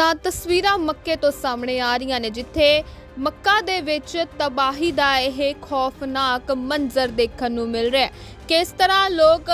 ਤਾਂ ਤਸਵੀਰਾਂ ਮੱਕੇ ਤੋਂ ਸਾਹਮਣੇ ਆ ਰਹੀਆਂ ਨੇ, ਜਿੱਥੇ ਮੱਕਾ ਦੇ ਵਿੱਚ ਤਬਾਹੀ ਦਾ ਇਹ ਖੌਫਨਾਕ ਮੰਜ਼ਰ ਦੇਖਣ ਨੂੰ ਮਿਲ ਰਿਹਾ ਹੈ। ਕਿਸ ਤਰ੍ਹਾਂ ਲੋਕ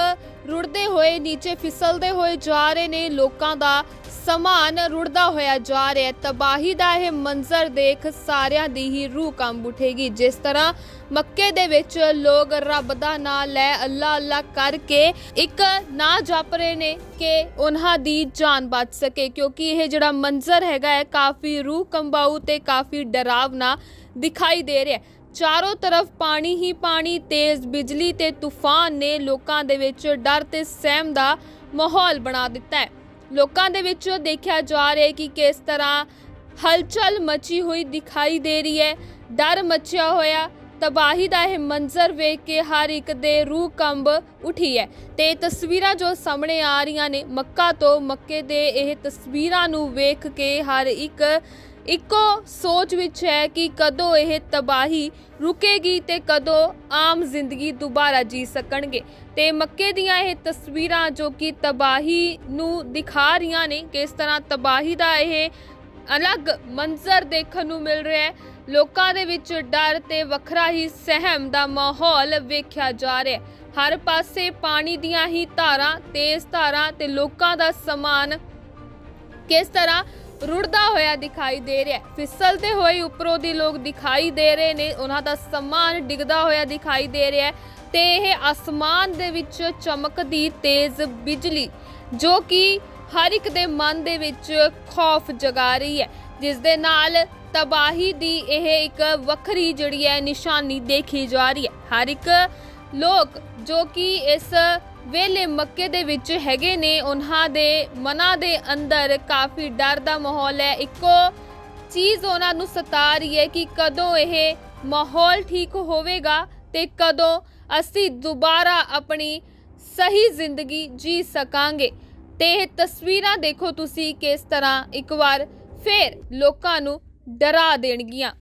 ਰੁੜਦੇ ਹੋਏ, ਨੀਚੇ ਫਿਸਲਦੇ ਹੋਏ ਜਾ ਰਹੇ ਨੇ, ਲੋਕਾਂ ਦਾ ਸਮਾਨ ਰੁੜਦਾ ਹੋਇਆ ਜਾ ਰਿਹਾ ਹੈ। ਤਬਾਹੀ ਦਾ ਇਹ ਮੰਜ਼ਰ ਦੇਖ ਸਾਰਿਆਂ ਦੀ ਹੀ ਰੂਹ ਕੰਬ ਉਠੇਗੀ। ਜਿਸ ਤਰ੍ਹਾਂ ਮੱਕੇ ਦੇ ਵਿੱਚ ਲੋਕ ਰੱਬ ਦਾ ਨਾਮ ਲੈ ਅੱਲਾ ਅੱਲਾ ਕਰਕੇ ਇੱਕ ਨਾ ਜਪ ਰਹੇ ਨੇ ਕਿ ਉਹਨਾਂ ਦੀ ਜਾਨ ਬਚ ਸਕੇ, ਕਿਉਂਕਿ ਇਹ ਜਿਹੜਾ ਮੰਜ਼ਰ ਹੈਗਾ ਹੈ, ਕਾਫੀ ਰੂਹ ਕੰਬਾਊ ਤੇ ਕਾਫੀ ਡਰਾਵਨਾ ਦਿਖਾਈ ਦੇ ਰਿਹਾ ਹੈ। ਚਾਰੋਂ ਤਰਫ ਪਾਣੀ ਹੀ ਪਾਣੀ, ਤੇਜ਼ ਬਿਜਲੀ ਤੇ ਤੂਫਾਨ ਨੇ ਲੋਕਾਂ ਦੇ ਵਿੱਚ ਡਰ ਤੇ ਸਹਿਮ ਦਾ ਮਾਹੌਲ ਬਣਾ ਦਿੱਤਾ ਹੈ। ਲੋਕਾਂ ਦੇ ਵਿੱਚ ਦੇਖਿਆ ਜਾ ਰਿਹਾ ਹੈ ਕਿ ਕਿਸ ਤਰ੍ਹਾਂ ਹਲਚਲ ਮਚੀ ਹੋਈ ਦਿਖਾਈ ਦੇ ਰਹੀ ਹੈ। ਡਰ ਮਚਿਆ ਹੋਇਆ, ਤਬਾਹੀ ਦਾ ਇਹ ਮੰਜ਼ਰ ਵੇਖ ਕੇ ਹਰ ਇੱਕ ਦੇ ਰੂਹ ਕੰਬ ਉਠੀ ਹੈ ਤੇ ਤਸਵੀਰਾਂ ਜੋ ਸਾਹਮਣੇ ਆ ਰਹੀਆਂ ਨੇ, ਮੱਕਾ ਤੋਂ ਮੱਕੇ ਦੇ ਇਹ ਤਸਵੀਰਾਂ ਨੂੰ ਵੇਖ ਕੇ ਹਰ ਇੱਕ ਇੱਕੋ ਸੋਚ ਵਿੱਚ ਹੈ ਕਿ ਕਦੋਂ ਇਹ ਤਬਾਹੀ ਰੁਕੇਗੀ ਤੇ ਕਦੋਂ ਆਮ ਜ਼ਿੰਦਗੀ ਦੁਬਾਰਾ ਜੀ ਸਕਣਗੇ। ਤੇ ਮੱਕੇ ਦੀਆਂ ਇਹ ਤਸਵੀਰਾਂ ਜੋ ਕਿ ਤਬਾਹੀ ਨੂੰ ਦਿਖਾ ਰਹੀਆਂ ਨੇ, ਕਿਸ ਤਰ੍ਹਾਂ ਤਬਾਹੀ ਦਾ ਇਹ ਅਲੱਗ ਮੰਜ਼ਰ ਦੇਖਣ ਨੂੰ ਮਿਲ ਰਿਹਾ ਹੈ। ਲੋਕਾਂ ਦੇ ਵਿੱਚ ਡਰ ਤੇ ਵੱਖਰਾ ਹੀ ਸਹਿਮ ਦਾ ਮਾਹੌਲ ਵੇਖਿਆ ਜਾ ਰਿਹਾ ਹੈ। ਹਰ ਪਾਸੇ ਪਾਣੀ ਦੀਆਂ ਹੀ ਧਾਰਾਂ, ਤੇਜ਼ ਧਾਰਾਂ ਤੇ ਲੋਕਾਂ ਦਾ ਸਮਾਨ ਕਿਸ ਤਰ੍ਹਾਂ ਰੁੜਦਾ ਹੋਇਆ ਦਿਖਾਈ ਦੇ ਰਿਹਾ ਫਿਸਲਦੇ ਹੋਏ ਉੱਪਰੋਂ ਦੀ ਲੋਕ ਦਿਖਾਈ ਦੇ ਰਹੇ ਨੇ। ਉਹਨਾਂ ਦਾ ਸਮਾਨ ਡਿੱਗਦਾ ਹੋਇਆ ਦਿਖਾਈ ਦੇ ਰਿਹਾ ਤੇ ਇਹ ਅਸਮਾਨ ਦੇ ਵਿੱਚ ਚਮਕਦੀ ਤੇਜ਼ ਬਿਜਲੀ, ਜੋ ਕਿ ਹਰ ਇੱਕ ਦੇ ਮਨ ਦੇ ਵਿੱਚ ਖੌਫ ਜਗਾ ਰਹੀ ਹੈ। ਜਿਸ ਦੇ ਨਾਲ ਤਬਾਹੀ ਦੀ ਇਹ ਇੱਕ ਵੱਖਰੀ ਜਿਹੜੀ ਹੈ ਨਿਸ਼ਾਨੀ ਦੇਖੀ ਜਾ ਰਹੀ ਹੈ। ਹਰ ਇੱਕ ਲੋਕ ਜੋ ਕਿ ਇਸ ਵੇਲੇ ਮੱਕੇ ਦੇ ਵਿੱਚ ਹੈਗੇ ਨੇ, ਉਹਨਾਂ ਦੇ ਮਨਾਂ ਦੇ ਅੰਦਰ ਕਾਫੀ ਡਰ ਦਾ ਮਾਹੌਲ ਹੈ। ਇੱਕੋ ਚੀਜ਼ ਉਹਨਾਂ ਨੂੰ ਸਤਾ ਰਹੀ ਹੈ ਕਿ ਕਦੋਂ ਇਹ ਮਾਹੌਲ ਠੀਕ ਹੋਵੇਗਾ ਤੇ ਕਦੋਂ ਅਸੀਂ ਦੁਬਾਰਾ ਆਪਣੀ ਸਹੀ ਜ਼ਿੰਦਗੀ ਜੀ ਸਕਾਂਗੇ। ਤੇ ਇਹ ਤਸਵੀਰਾਂ ਦੇਖੋ ਤੁਸੀਂ ਕਿਸ ਤਰ੍ਹਾਂ ਇੱਕ ਵਾਰ ਫੇਰ ਲੋਕਾਂ ਨੂੰ ਡਰਾ ਦੇਣਗੀਆਂ।